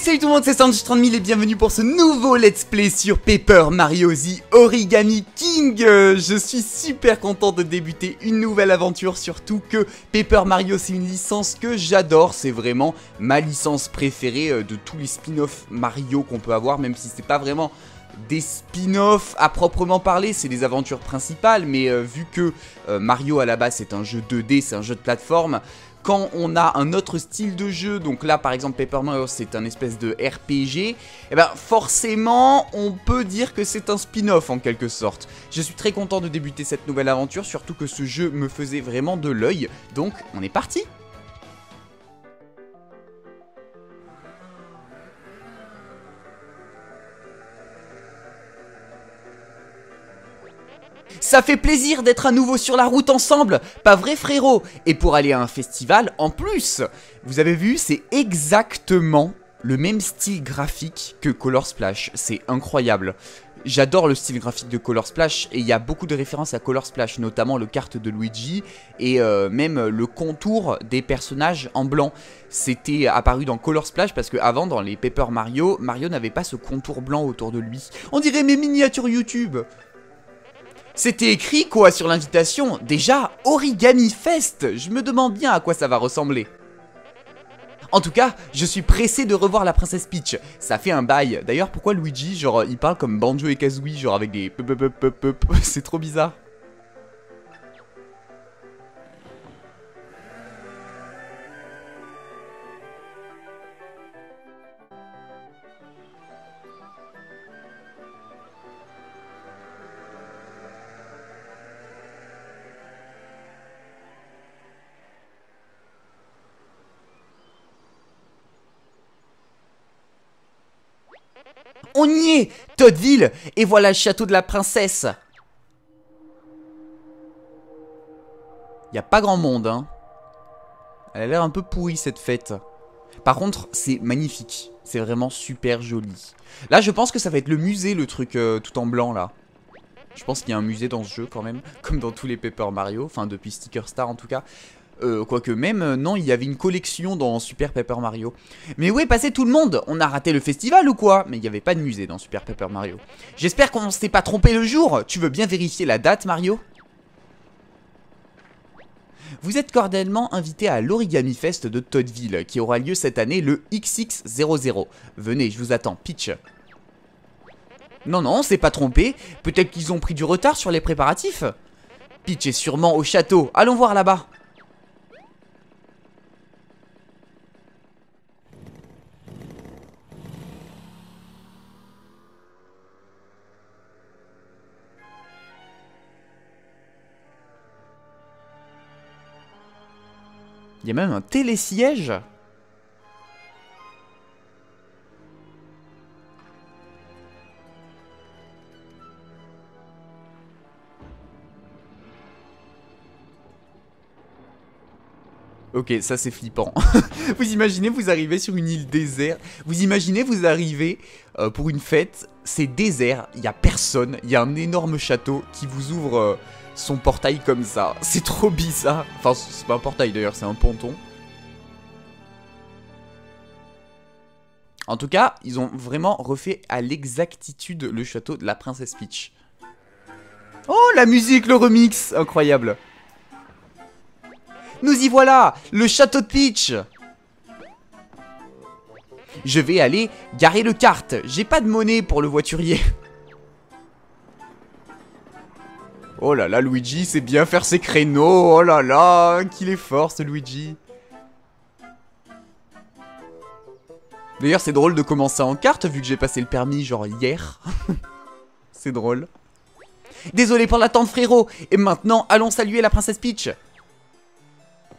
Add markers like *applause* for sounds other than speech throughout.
Salut tout le monde, c'est Sanji30000 et bienvenue pour ce nouveau let's play sur Paper Mario The Origami King. Euh, Je suis super content de débuter une nouvelle aventure, surtout que Paper Mario c'est une licence que j'adore, c'est vraiment ma licence préférée euh, de tous les spin-off Mario qu'on peut avoir, même si c'est pas vraiment des spin-offs à proprement parler, c'est des aventures principales, mais euh, vu que Mario à la base c'est un jeu 2D, c'est un jeu de plateforme, quand on a un autre style de jeu, donc là par exemple Paper Mario c'est un espèce de RPG, et eh ben forcément on peut dire que c'est un spin-off en quelque sorte. Je suis très content de débuter cette nouvelle aventure, surtout que ce jeu me faisait vraiment de l'œil, donc on est parti Ça fait plaisir d'être à nouveau sur la route ensemble, pas vrai frérot? Et pour aller à un festival en plus Vous avez vu, c'est exactement le même style graphique que Color Splash, c'est incroyable. J'adore le style graphique de Color Splash et il y a beaucoup de références à Color Splash, notamment le carte de Luigi et euh, même le contour des personnages en blanc. C'était apparu dans Color Splash parce que avant dans les Paper Mario, Mario n'avait pas ce contour blanc autour de lui. On dirait mes miniatures YouTube c'était écrit quoi sur l'invitation? Déjà, Origami Fest Je me demande bien à quoi ça va ressembler. En tout cas, je suis pressé de revoir la princesse Peach. Ça fait un bail. D'ailleurs, pourquoi Luigi, genre, il parle comme Banjo et Kazooie, genre avec des... *laughs* C'est trop bizarre. Toddville Et voilà le château de la princesse Y a pas grand monde, hein. Elle a l'air un peu pourrie cette fête. Par contre, c'est magnifique. C'est vraiment super joli. Là, je pense que ça va être le musée, le truc euh, tout en blanc, là. Je pense qu'il y a un musée dans ce jeu, quand même. *laughs* Comme dans tous les Paper Mario. Enfin, depuis Sticker Star, en tout cas. Euh, quoique même, euh, non, il y avait une collection dans Super Paper Mario. Mais où est passé tout le monde? On a raté le festival ou quoi? Mais il n'y avait pas de musée dans Super Paper Mario. J'espère qu'on s'est pas trompé le jour Tu veux bien vérifier la date, Mario? Vous êtes cordialement invité à l'Origami Fest de Toddville, qui aura lieu cette année le XX00. Venez, je vous attends, Peach. Non, non, on s'est pas trompé. Peut-être qu'ils ont pris du retard sur les préparatifs? Peach est sûrement au château. Allons voir là-bas. Il y a même un télésiège Ok, ça c'est flippant. *laughs* vous imaginez, vous arrivez sur une île déserte. Vous imaginez, vous arrivez euh, pour une fête, c'est désert, il y a personne, il y a un énorme château qui vous ouvre euh, son portail comme ça. *laughs* C'est trop bizarre. Enfin, c'est pas un portail d'ailleurs, c'est un ponton. En tout cas, ils ont vraiment refait à l'exactitude le château de la princesse Peach. Oh, la musique, le remix Incroyable Nous y voilà Le château de Peach Je vais aller garer le kart. J'ai pas de monnaie pour le voiturier. *laughs* Oh là là, Luigi, c'est bien faire ses créneaux. Oh là là, qu'il est fort ce Luigi. D'ailleurs, c'est drôle de commencer en carte vu que j'ai passé le permis genre hier. *laughs* c'est drôle. Désolé pour l'attente frérot. Et maintenant, allons saluer la princesse Peach.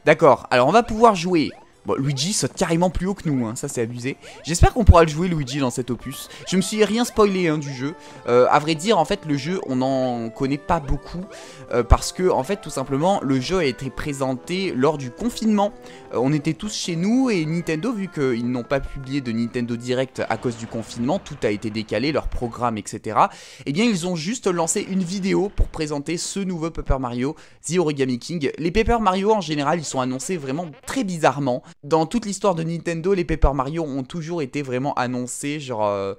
D'accord, alors on va pouvoir jouer Bon, Luigi saute carrément plus haut que nous, hein, ça c'est abusé. J'espère qu'on pourra le jouer Luigi dans cet opus. Je me suis rien spoilé hein, du jeu. Euh, à vrai dire, en fait, le jeu, on n'en connaît pas beaucoup. Euh, parce que, en fait, tout simplement, le jeu a été présenté lors du confinement. Euh, on était tous chez nous et Nintendo, vu qu'ils n'ont pas publié de Nintendo Direct à cause du confinement, tout a été décalé, leur programme, etc. Eh bien, ils ont juste lancé une vidéo pour présenter ce nouveau Paper Mario, The Origami King. Les Paper Mario, en général, ils sont annoncés vraiment très bizarrement. Dans toute l'histoire de Nintendo, les Paper Mario ont toujours été vraiment annoncés, genre... Euh,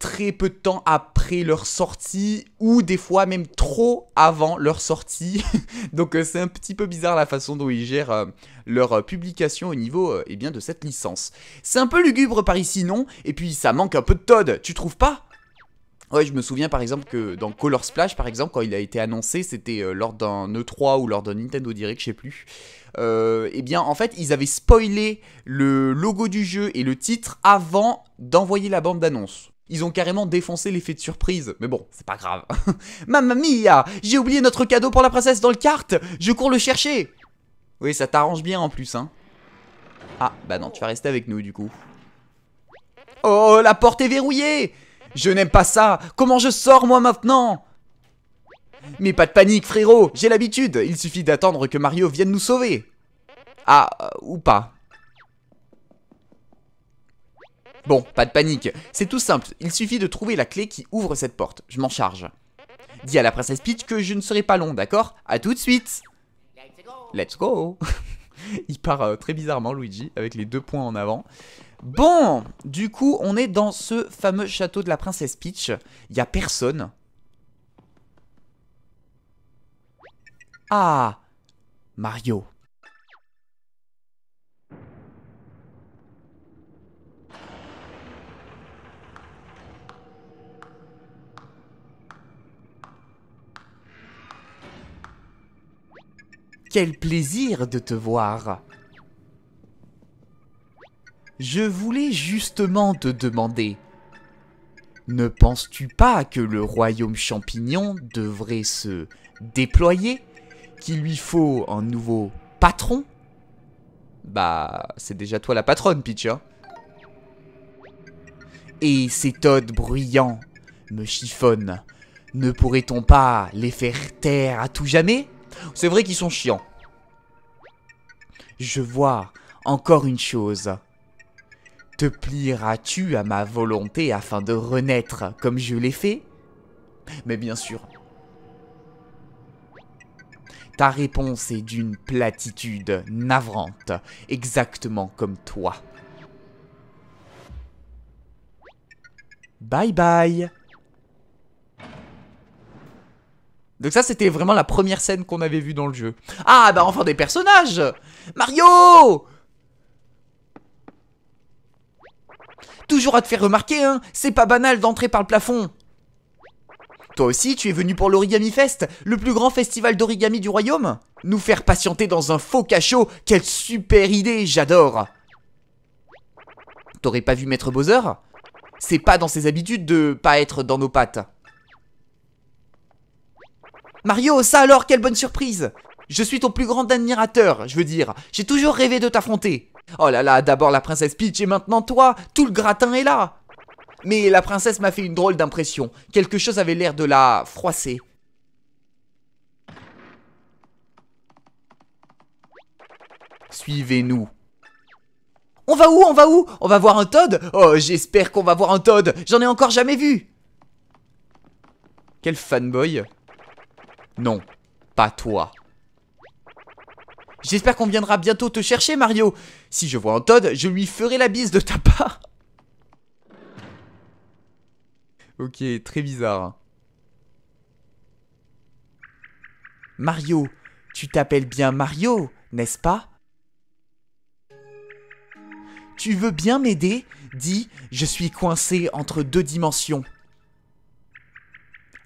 très peu de temps après leur sortie ou des fois même trop avant leur sortie. *laughs* Donc euh, c'est un petit peu bizarre la façon dont ils gèrent euh, leur publication au niveau eh bien, de cette licence. C'est un peu lugubre par ici, non? Et puis ça manque un peu de Todd, tu trouves pas? Ouais, je me souviens par exemple que dans Color Splash, par exemple, quand il a été annoncé, c'était lors d'un E3 ou lors d'un Nintendo Direct, je sais plus. eh bien, en fait, ils avaient spoilé le logo du jeu et le titre avant d'envoyer la bande d'annonce. Ils ont carrément défoncé l'effet de surprise, mais bon, c'est pas grave. *laughs* Mamma mia J'ai oublié notre cadeau pour la princesse dans le kart Je cours le chercher Oui, ça t'arrange bien en plus, hein. Ah, bah non, tu vas rester avec nous, du coup. Oh, la porte est verrouillée Je n'aime pas ça Comment je sors, moi, maintenant? Mais pas de panique, frérot J'ai l'habitude Il suffit d'attendre que Mario vienne nous sauver Ah, euh, ou pas. Bon, pas de panique. C'est tout simple, il suffit de trouver la clé qui ouvre cette porte. Je m'en charge. Dis à la princesse Peach que je ne serai pas long, d'accord? A tout de suite Let's go *laughs* Il part euh, très bizarrement, Luigi, avec les deux points en avant. Bon, du coup, on est dans ce fameux château de la princesse Peach. Il y a personne. Ah Mario. Quel plaisir de te voir Je voulais justement te demander, ne penses-tu pas que le royaume champignon devrait se déployer Qu'il lui faut un nouveau patron? Bah, c'est déjà toi la patronne, Peach, hein. Et ces Todd bruyants me chiffonnent. Ne pourrait-on pas les faire taire à tout jamais? C'est vrai qu'ils sont chiants. Je vois encore une chose. Te plieras-tu à ma volonté afin de renaître comme je l'ai fait? Mais bien sûr. Ta réponse est d'une platitude navrante, exactement comme toi. Bye bye Donc ça, c'était vraiment la première scène qu'on avait vue dans le jeu. Ah, bah enfin des personnages Mario Toujours à te faire remarquer, hein C'est pas banal d'entrer par le plafond Toi aussi, tu es venu pour l'Origami Fest, le plus grand festival d'origami du royaume Nous faire patienter dans un faux cachot, quelle super idée, j'adore T'aurais pas vu Maître Bowser? C'est pas dans ses habitudes de pas être dans nos pattes. Mario, ça alors, quelle bonne surprise Je suis ton plus grand admirateur, je veux dire. J'ai toujours rêvé de t'affronter. Oh là là, d'abord la princesse Peach et maintenant toi, tout le gratin est là. Mais la princesse m'a fait une drôle d'impression. Quelque chose avait l'air de la froisser. Suivez-nous. On va où On va où? On va voir un Todd? Oh, j'espère qu'on va voir un Todd J'en ai encore jamais vu Quel fanboy? Non, pas toi. J'espère qu'on viendra bientôt te chercher, Mario. Si je vois un Todd, je lui ferai la bise de ta part. Ok, très bizarre. Mario, tu t'appelles bien Mario, n'est-ce pas? Tu veux bien m'aider? Dis, je suis coincé entre deux dimensions.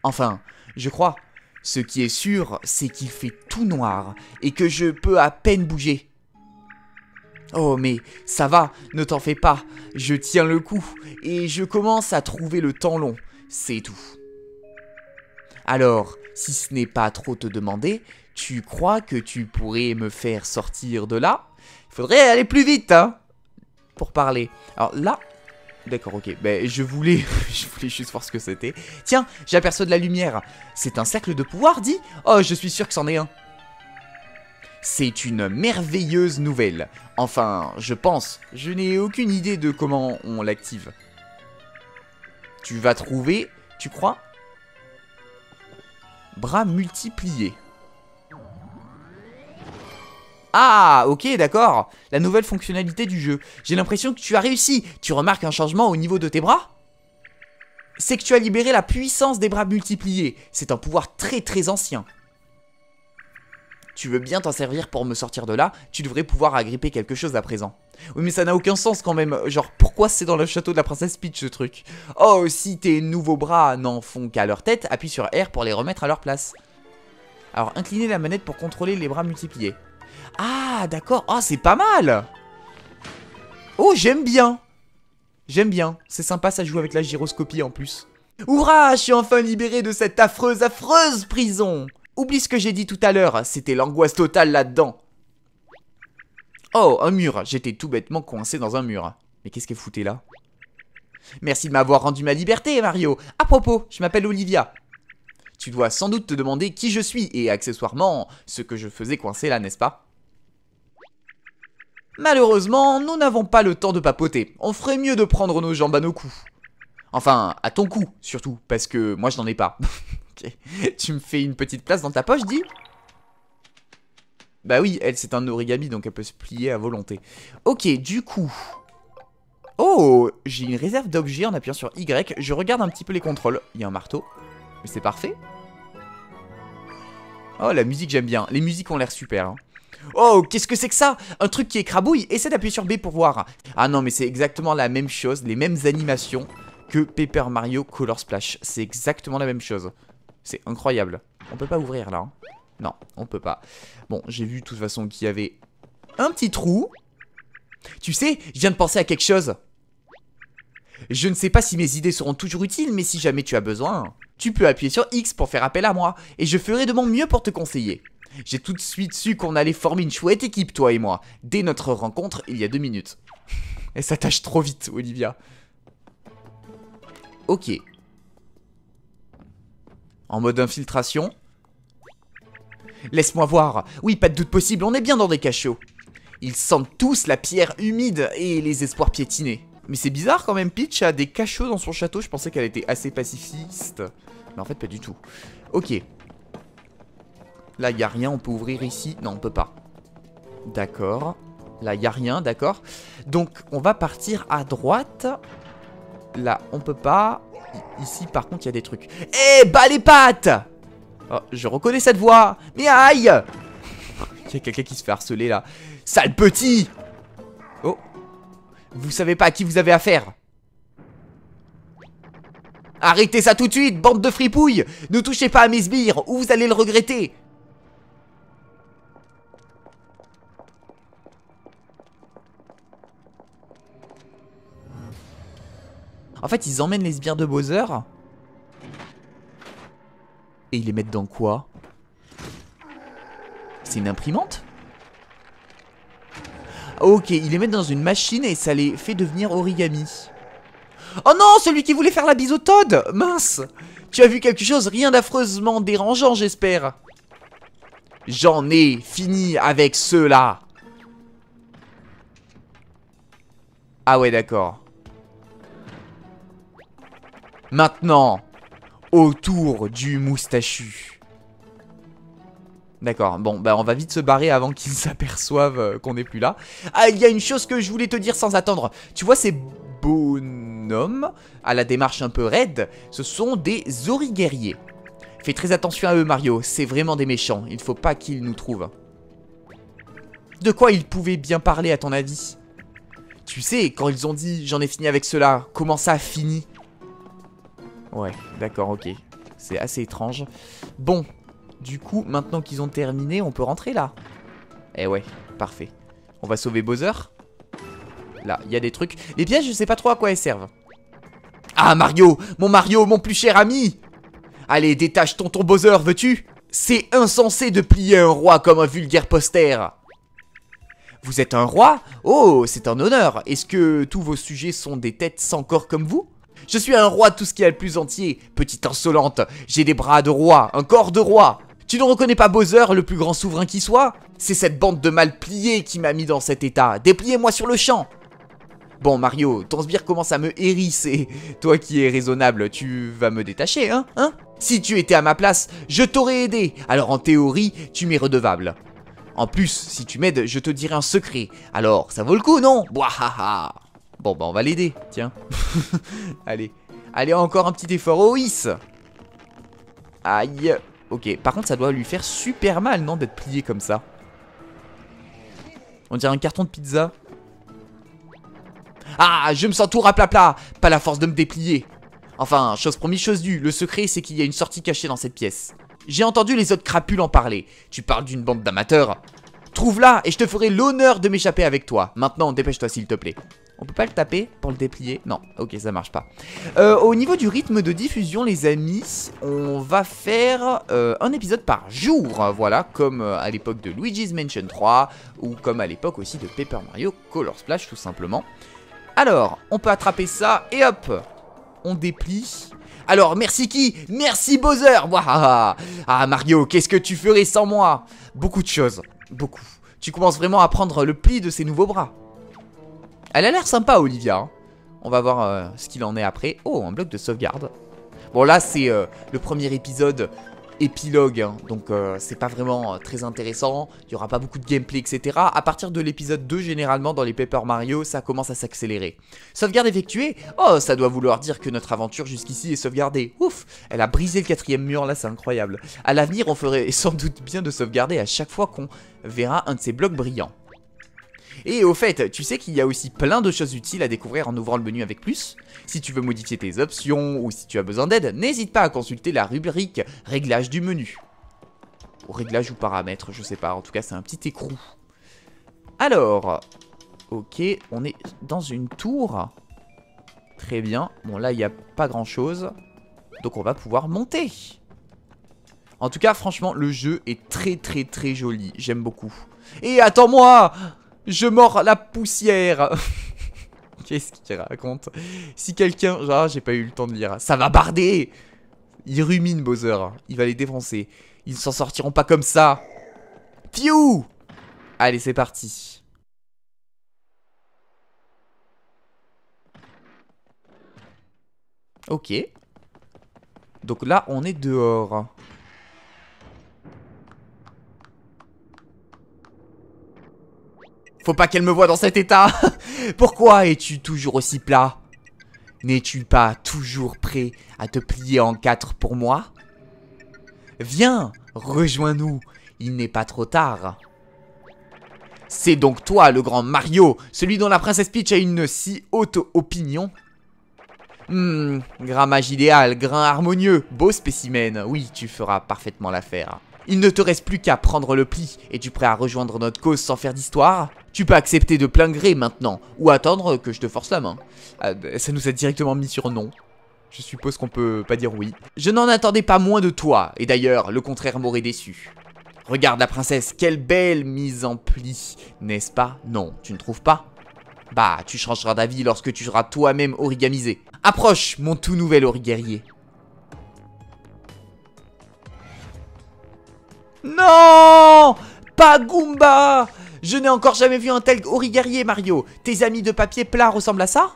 Enfin, je crois. Ce qui est sûr, c'est qu'il fait tout noir et que je peux à peine bouger. Oh mais ça va, ne t'en fais pas, je tiens le coup et je commence à trouver le temps long, c'est tout. Alors, si ce n'est pas trop te demander, tu crois que tu pourrais me faire sortir de là? Il faudrait aller plus vite, hein Pour parler. Alors là, D'accord, ok. Ben, je voulais, *laughs* je voulais juste voir ce que c'était. Tiens, j'aperçois de la lumière. C'est un cercle de pouvoir, dit? Oh, je suis sûr que c'en est un. C'est une merveilleuse nouvelle. Enfin, je pense. Je n'ai aucune idée de comment on l'active. Tu vas trouver, tu crois? Bras multipliés. Ah, ok, d'accord. La nouvelle fonctionnalité du jeu. J'ai l'impression que tu as réussi. Tu remarques un changement au niveau de tes bras? C'est que tu as libéré la puissance des bras multipliés. C'est un pouvoir très très ancien. Tu veux bien t'en servir pour me sortir de là? Tu devrais pouvoir agripper quelque chose à présent. Oui mais ça n'a aucun sens quand même. Genre pourquoi c'est dans le château de la princesse Peach ce truc? Oh si tes nouveaux bras n'en font qu'à leur tête, appuie sur R pour les remettre à leur place. Alors inclinez la manette pour contrôler les bras multipliés. Ah, d'accord. Ah, c'est pas mal. Oh, j'aime bien. J'aime bien. C'est sympa, ça joue avec la gyroscopie en plus. Hurrah, je suis enfin libéré de cette affreuse, affreuse prison. Oublie ce que j'ai dit tout à l'heure, c'était l'angoisse totale là-dedans. Oh, un mur. J'étais tout bêtement coincé dans un mur. Mais qu'est-ce qu'elle foutait là? Merci de m'avoir rendu ma liberté, Mario. À propos, je m'appelle Olivia. Tu dois sans doute te demander qui je suis et accessoirement ce que je faisais coincé là, n'est-ce pas? Malheureusement, nous n'avons pas le temps de papoter. On ferait mieux de prendre nos jambes à nos coups. Enfin, à ton cou, surtout, parce que moi je n'en ai pas. *laughs* Tu me fais une petite place dans ta poche, dis? Bah oui, elle c'est un origami, donc elle peut se plier à volonté. Ok, du coup... Oh, j'ai une réserve d'objets en appuyant sur Y. Je regarde un petit peu les contrôles. Il y a un marteau. Mais c'est parfait. Oh, la musique, j'aime bien. Les musiques ont l'air super. Hein. Oh, qu'est-ce que c'est que ça? Un truc qui écrabouille Essaie d'appuyer sur B pour voir. Ah non, mais c'est exactement la même chose, les mêmes animations que Paper Mario Color Splash. C'est exactement la même chose. C'est incroyable. On peut pas ouvrir là. Hein. Non, on peut pas. Bon, j'ai vu de toute façon qu'il y avait un petit trou. Tu sais, je viens de penser à quelque chose. Je ne sais pas si mes idées seront toujours utiles, mais si jamais tu as besoin, tu peux appuyer sur X pour faire appel à moi, et je ferai de mon mieux pour te conseiller. J'ai tout de suite su qu'on allait former une chouette équipe, toi et moi, dès notre rencontre il y a deux minutes. Elle s'attache trop vite, Olivia. Ok. En mode infiltration. Laisse-moi voir. Oui, pas de doute possible, on est bien dans des cachots. Ils sentent tous la pierre humide et les espoirs piétinés. Mais c'est bizarre quand même, Peach a des cachots dans son château. Je pensais qu'elle était assez pacifiste. Mais en fait, pas du tout. Ok. Là, il a rien. On peut ouvrir ici. Non, on peut pas. D'accord. Là, il a rien, d'accord. Donc, on va partir à droite. Là, on peut pas. Ici, par contre, il y a des trucs. Eh, bas les pattes oh, Je reconnais cette voix. Mais aïe *laughs* Il y a quelqu'un qui se fait harceler, là. Sale petit vous savez pas à qui vous avez affaire. Arrêtez ça tout de suite, bande de fripouilles. Ne touchez pas à mes sbires, ou vous allez le regretter. En fait, ils emmènent les sbires de Bowser. Et ils les mettent dans quoi? C'est une imprimante? Ok, ils les mettent dans une machine et ça les fait devenir origami. Oh non, celui qui voulait faire la bise au Mince Tu as vu quelque chose rien d'affreusement dérangeant, j'espère J'en ai fini avec ceux-là Ah ouais, d'accord. Maintenant, autour du moustachu. D'accord, bon, bah on va vite se barrer avant qu'ils *laughs* s'aperçoivent euh, qu'on n'est plus là. Ah, il y a une chose que je voulais te dire sans attendre. Tu vois ces bonhommes, à la démarche un peu raide, ce sont des origuerriers. Fais très attention à eux, Mario, c'est vraiment des méchants, il faut pas qu'ils nous trouvent. De quoi ils pouvaient bien parler, à ton avis? Tu sais, quand ils ont dit « j'en ai fini avec cela », comment ça a fini? Ouais, d'accord, ok. C'est assez étrange. Bon, du coup, maintenant qu'ils ont terminé, on peut rentrer là. Eh ouais, parfait. On va sauver Bowser. Là, il y a des trucs. Les pièges, je sais pas trop à quoi elles servent. Ah, Mario Mon Mario, mon plus cher ami Allez, détache tonton Bowser, veux-tu? C'est insensé de plier un roi comme un vulgaire poster Vous êtes un roi? Oh, c'est un honneur Est-ce que tous vos sujets sont des têtes sans corps comme vous? Je suis un roi tout ce qui est le plus entier, petite insolente. J'ai des bras de roi, un corps de roi. Tu ne reconnais pas Bowser, le plus grand souverain qui soit C'est cette bande de mal pliés qui m'a mis dans cet état. Dépliez-moi sur le champ Bon Mario, ton sbire commence à me hérisser. *laughs* Toi qui es raisonnable, tu vas me détacher, hein Hein? Si tu étais à ma place, je t'aurais aidé. Alors en théorie, tu m'es redevable. En plus, si tu m'aides, je te dirai un secret. Alors, ça vaut le coup, non? Bouahaha Bon, bah on va l'aider, tiens. *laughs* Allez. Allez, encore un petit effort. Oh, Aïe. Ok, par contre, ça doit lui faire super mal, non, d'être plié comme ça. On dirait un carton de pizza. Ah, je me sens tout raplapla. Pas la force de me déplier. Enfin, chose promise, chose due. Le secret, c'est qu'il y a une sortie cachée dans cette pièce. J'ai entendu les autres crapules en parler. Tu parles d'une bande d'amateurs. Trouve-la et je te ferai l'honneur de m'échapper avec toi. Maintenant, dépêche-toi s'il te plaît. On peut pas le taper pour le déplier Non, ok, ça marche pas. Euh, au niveau du rythme de diffusion, les amis, on va faire euh, un épisode par jour. Voilà, comme euh, à l'époque de Luigi's Mansion 3 ou comme à l'époque aussi de Paper Mario Color Splash, tout simplement. Alors, on peut attraper ça et hop, on déplie. Alors, merci qui? Merci Bowser Ah Mario, qu'est-ce que tu ferais sans moi? Beaucoup de choses, beaucoup. Tu commences vraiment à prendre le pli de ces nouveaux bras. Elle a l'air sympa, Olivia. Hein. On va voir euh, ce qu'il en est après. Oh, un bloc de sauvegarde. Bon, là, c'est euh, le premier épisode épilogue, hein. donc euh, c'est pas vraiment très intéressant, il y aura pas beaucoup de gameplay, etc. À partir de l'épisode 2, généralement, dans les Paper Mario, ça commence à s'accélérer. Sauvegarde effectuée? Oh, ça doit vouloir dire que notre aventure jusqu'ici est sauvegardée. Ouf Elle a brisé le quatrième mur, là, c'est incroyable. À l'avenir, on ferait *laughs* sans doute bien de sauvegarder à chaque fois qu'on verra un de ces blocs brillants. Et au fait, tu sais qu'il y a aussi plein de choses utiles à découvrir en ouvrant le menu avec plus. Si tu veux modifier tes options ou si tu as besoin d'aide, n'hésite pas à consulter la rubrique réglage du menu. Ou réglage ou paramètres, je sais pas, en tout cas c'est un petit écrou. Alors, ok, on est dans une tour. Très bien, bon là il n'y a pas grand chose. Donc on va pouvoir monter. En tout cas, franchement, le jeu est très très très joli. J'aime beaucoup. Et attends-moi je mords la poussière. *laughs* Qu'est-ce qu'il raconte? Si quelqu'un... Ah, j'ai pas eu le temps de lire. Ça va barder Il rumine Bowser. Il va les défoncer. Ils ne s'en sortiront pas comme ça. Piou Allez, c'est parti. Ok. Donc là, on est dehors. Faut pas qu'elle me voie dans cet état. *laughs* Pourquoi es-tu toujours aussi plat? N'es-tu pas toujours prêt à te plier en quatre pour moi? Viens, rejoins-nous, il n'est pas trop tard. C'est donc toi le grand Mario, celui dont la princesse Peach a une si haute opinion? Hum, grammage idéal, grain harmonieux, beau spécimen, oui, tu feras parfaitement l'affaire. Il ne te reste plus qu'à prendre le pli. Es-tu prêt à rejoindre notre cause sans faire d'histoire? Tu peux accepter de plein gré maintenant, ou attendre que je te force la main. Ah, bah, ça nous a directement mis sur non. Je suppose qu'on peut pas dire oui. Je n'en attendais pas moins de toi, et d'ailleurs, le contraire m'aurait déçu. Regarde la princesse, quelle belle mise en pli, n'est-ce pas? Non, tu ne trouves pas? Bah, tu changeras d'avis lorsque tu seras toi-même origamisé. Approche, mon tout nouvel origuerrier. Non Pas Goomba Je n'ai encore jamais vu un tel origuerrier, Mario. Tes amis de papier plat ressemblent à ça?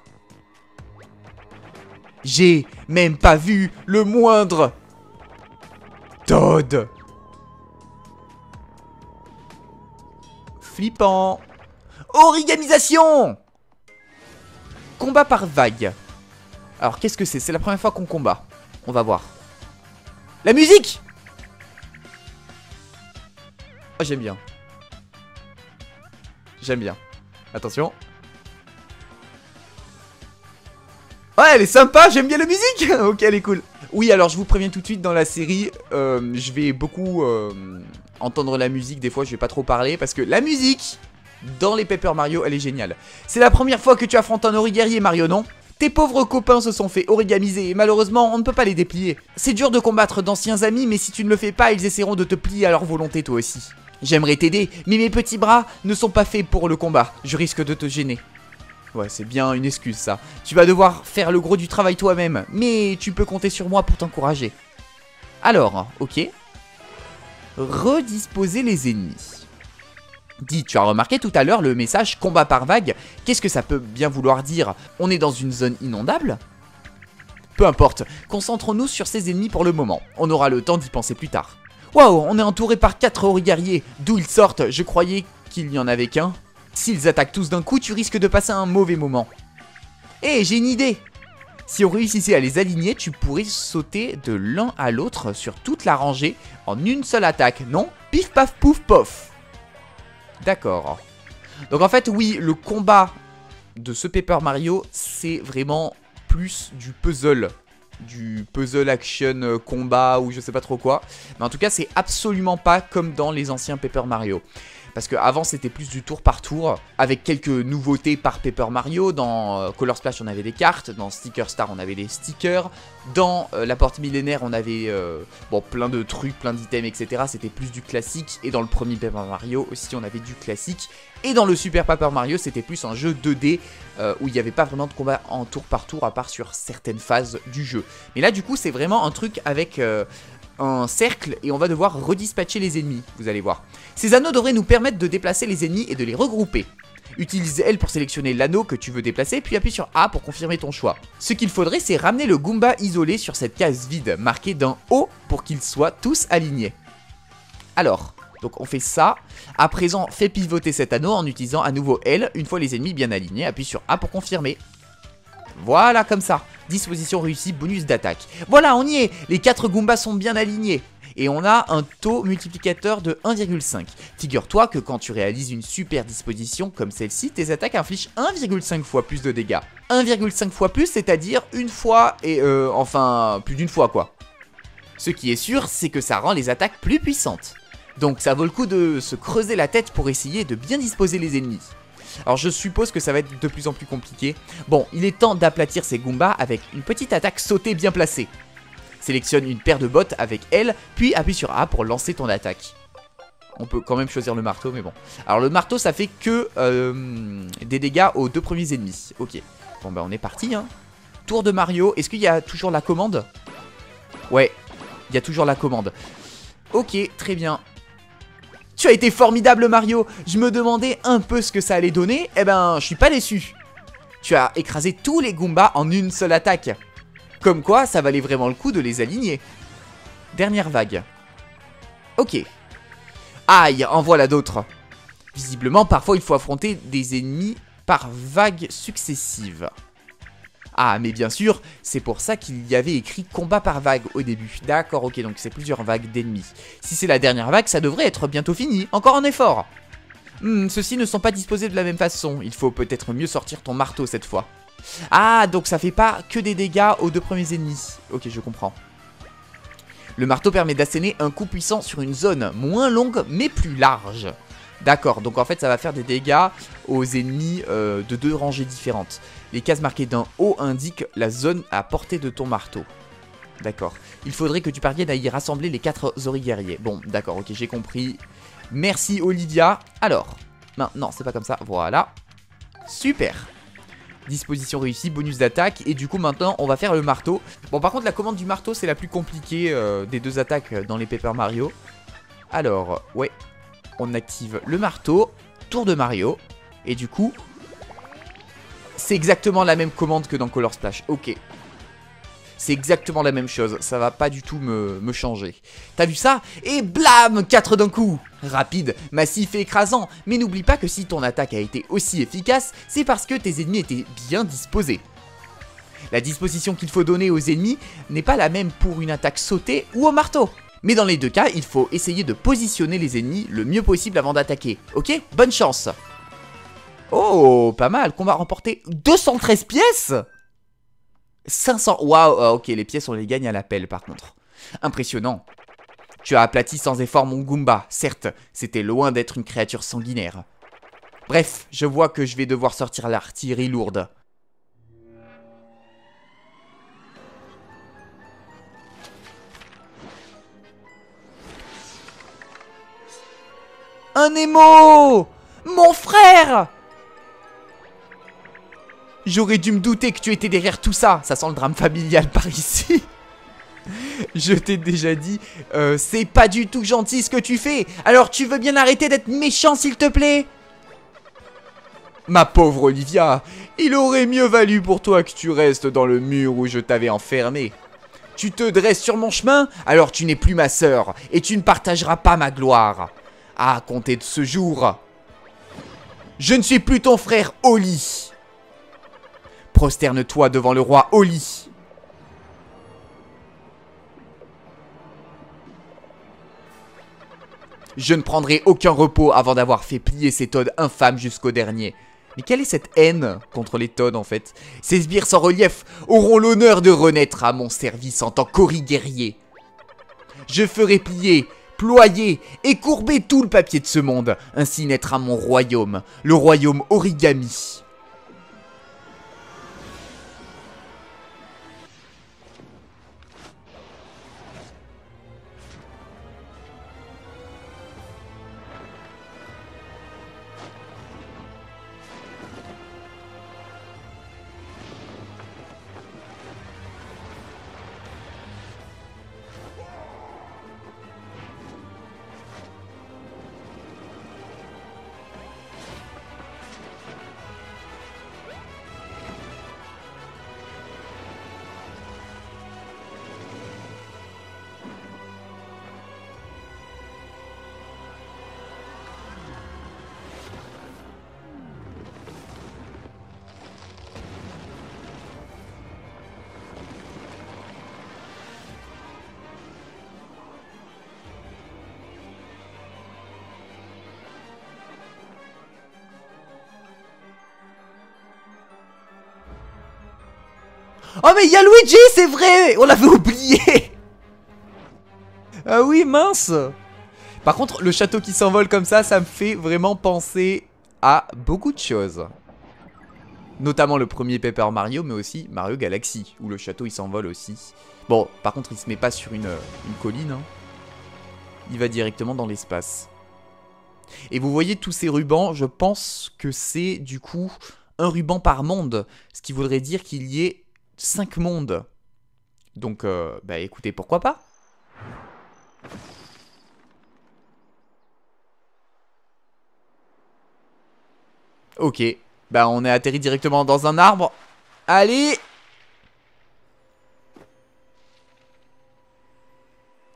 J'ai même pas vu le moindre Todd Flippant Origamisation Combat par vague. Alors qu'est-ce que c'est? C'est la première fois qu'on combat. On va voir. La musique j'aime bien. J'aime bien. Attention. Ouais, elle est sympa, j'aime bien la musique *laughs* Ok, elle est cool. Oui, alors je vous préviens tout de suite, dans la série, euh, je vais beaucoup euh, entendre la musique, des fois je vais pas trop parler, parce que la musique, dans les Paper Mario, elle est géniale. C'est la première fois que tu affrontes un origuerrier, Mario, non? Tes pauvres copains se sont fait origamiser et malheureusement on ne peut pas les déplier. C'est dur de combattre d'anciens amis mais si tu ne le fais pas ils essaieront de te plier à leur volonté toi aussi. J'aimerais t'aider, mais mes petits bras ne sont pas faits pour le combat. Je risque de te gêner. Ouais, c'est bien une excuse ça. Tu vas devoir faire le gros du travail toi-même, mais tu peux compter sur moi pour t'encourager. Alors, ok. Redisposer les ennemis. Dis, tu as remarqué tout à l'heure le message combat par vague? Qu'est-ce que ça peut bien vouloir dire? On est dans une zone inondable? Peu importe, concentrons-nous sur ces ennemis pour le moment. On aura le temps d'y penser plus tard. Waouh, on est entouré par 4 guerriers. D'où ils sortent Je croyais qu'il n'y en avait qu'un. S'ils attaquent tous d'un coup, tu risques de passer un mauvais moment. Eh, j'ai une idée Si on réussissait à les aligner, tu pourrais sauter de l'un à l'autre sur toute la rangée en une seule attaque, non? Pif paf pouf pof D'accord. Donc en fait, oui, le combat de ce Paper Mario, c'est vraiment plus du puzzle du puzzle action euh, combat ou je sais pas trop quoi. Mais en tout cas, c'est absolument pas comme dans les anciens Paper Mario. Parce qu'avant c'était plus du tour par tour, avec quelques nouveautés par Paper Mario. Dans euh, Color Splash on avait des cartes, dans Sticker Star on avait des stickers, dans euh, la porte millénaire on avait bon, plein de trucs, plein d'items, etc. C'était plus du classique, et dans le premier Paper Mario aussi on avait du classique. Et dans le Super Paper Mario c'était plus un jeu 2D où il n'y avait pas vraiment de combat en tour par tour à part sur certaines phases du jeu. Mais là du coup c'est vraiment un truc avec un cercle et on va devoir redispatcher les ennemis, vous allez voir. Ces anneaux devraient nous permettre de déplacer les ennemis et de les regrouper. Utilise L pour sélectionner l'anneau que tu veux déplacer, puis appuie sur A pour confirmer ton choix. Ce qu'il faudrait, c'est ramener le Goomba isolé sur cette case vide, marquée d'un O pour qu'ils soient tous alignés. Alors, donc on fait ça. À présent, fais pivoter cet anneau en utilisant à nouveau L. Une fois les ennemis bien alignés, appuie sur A pour confirmer. Voilà, comme ça. Disposition réussie, bonus d'attaque. Voilà, on y est Les 4 Goombas sont bien alignés. Et on a un taux multiplicateur de 1,5. Figure-toi que quand tu réalises une super disposition comme celle-ci, tes attaques infligent 1,5 fois plus de dégâts. 1,5 fois plus, c'est-à-dire une fois et euh, enfin plus d'une fois quoi. Ce qui est sûr, c'est que ça rend les attaques plus puissantes. Donc ça vaut le coup de se creuser la tête pour essayer de bien disposer les ennemis. Alors je suppose que ça va être de plus en plus compliqué. Bon, il est temps d'aplatir ces Goombas avec une petite attaque sautée bien placée. Sélectionne une paire de bottes avec L, puis appuie sur A pour lancer ton attaque. On peut quand même choisir le marteau, mais bon. Alors le marteau, ça fait que euh, des dégâts aux deux premiers ennemis. Ok. Bon bah on est parti, hein. Tour de Mario. Est-ce qu'il y a toujours la commande? Ouais, il y a toujours la commande. Ok, très bien. Tu as été formidable Mario Je me demandais un peu ce que ça allait donner, eh ben je suis pas déçu. Tu as écrasé tous les Goombas en une seule attaque. Comme quoi, ça valait vraiment le coup de les aligner. Dernière vague. Ok. Aïe, en voilà d'autres. Visiblement, parfois il faut affronter des ennemis par vagues successives. Ah, mais bien sûr, c'est pour ça qu'il y avait écrit combat par vague au début. D'accord, ok, donc c'est plusieurs vagues d'ennemis. Si c'est la dernière vague, ça devrait être bientôt fini. Encore un effort hmm, Ceux-ci ne sont pas disposés de la même façon. Il faut peut-être mieux sortir ton marteau cette fois. Ah, donc ça fait pas que des dégâts aux deux premiers ennemis. Ok, je comprends. Le marteau permet d'asséner un coup puissant sur une zone moins longue mais plus large. D'accord, donc en fait ça va faire des dégâts aux ennemis euh, de deux rangées différentes. Les cases marquées d'un haut indiquent la zone à portée de ton marteau. D'accord. Il faudrait que tu parviennes à y rassembler les quatre Zori guerriers. Bon, d'accord, ok, j'ai compris. Merci Olivia. Alors, non, c'est pas comme ça. Voilà. Super. Disposition réussie, bonus d'attaque. Et du coup, maintenant, on va faire le marteau. Bon, par contre, la commande du marteau, c'est la plus compliquée euh, des deux attaques dans les Paper Mario. Alors, ouais, on active le marteau, tour de Mario, et du coup, c'est exactement la même commande que dans Color Splash. Ok. C'est exactement la même chose, ça va pas du tout me, changer. T'as vu ça? Et blam 4 d'un coup Rapide, massif et écrasant, mais n'oublie pas que si ton attaque a été aussi efficace, c'est parce que tes ennemis étaient bien disposés. La disposition qu'il faut donner aux ennemis n'est pas la même pour une attaque sautée ou au marteau. Mais dans les deux cas, il faut essayer de positionner les ennemis le mieux possible avant d'attaquer. Ok Bonne chance Oh, pas mal Combat remporté 213 pièces 500... Waouh ah, Ok, les pièces, on les gagne à l'appel, par contre. Impressionnant. Tu as aplati sans effort mon Goomba. Certes, c'était loin d'être une créature sanguinaire. Bref, je vois que je vais devoir sortir l'artillerie lourde. Un Mon frère J'aurais dû me douter que tu étais derrière tout ça. Ça sent le drame familial par ici. *laughs* Je t'ai déjà dit, euh, c'est pas du tout gentil ce que tu fais. Alors tu veux bien arrêter d'être méchant s'il te plaît? Ma pauvre Olivia, il aurait mieux valu pour toi que tu restes dans le mur où je t'avais enfermé. Tu te dresses sur mon chemin Alors tu n'es plus ma sœur, et tu ne partageras pas ma gloire. À compter de ce jour, je ne suis plus ton frère Oli. Prosterne-toi devant le roi Oli. Je ne prendrai aucun repos avant d'avoir fait plier ces Toads infâmes jusqu'au dernier. Mais quelle est cette haine contre les Toads en fait? Ces sbires sans relief auront l'honneur de renaître à mon service en tant qu'ori guerrier. Je ferai plier, et courber tout le papier de ce monde, ainsi naîtra mon royaume, le royaume origami. Oh mais il y a Luigi, c'est vrai On l'avait oublié Ah oui, mince Par contre, le château qui s'envole comme ça, ça me fait vraiment penser à beaucoup de choses. Notamment le premier Paper Mario, mais aussi Mario Galaxy, où le château il s'envole aussi. Bon, par contre, il se met pas sur une, colline. Hein. Il va directement dans l'espace. Et vous voyez tous ces rubans, je pense que c'est du coup un ruban par monde. Ce qui voudrait dire qu'il y ait 5 mondes. Donc, euh, bah écoutez, pourquoi pas? Ok, bah on est atterri directement dans un arbre. Allez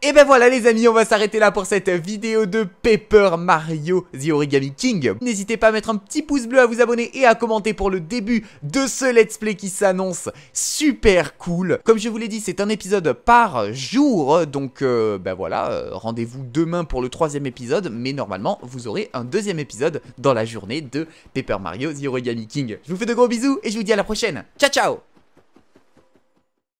Et ben voilà les amis, on va s'arrêter là pour cette vidéo de Paper Mario The Origami King. N'hésitez pas à mettre un petit pouce bleu, à vous abonner et à commenter pour le début de ce let's play qui s'annonce super cool. Comme je vous l'ai dit, c'est un épisode par jour, donc euh, ben voilà, euh, rendez-vous demain pour le troisième épisode, mais normalement vous aurez un deuxième épisode dans la journée de Paper Mario The Origami King. Je vous fais de gros bisous et je vous dis à la prochaine. Ciao ciao